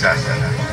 Сасина.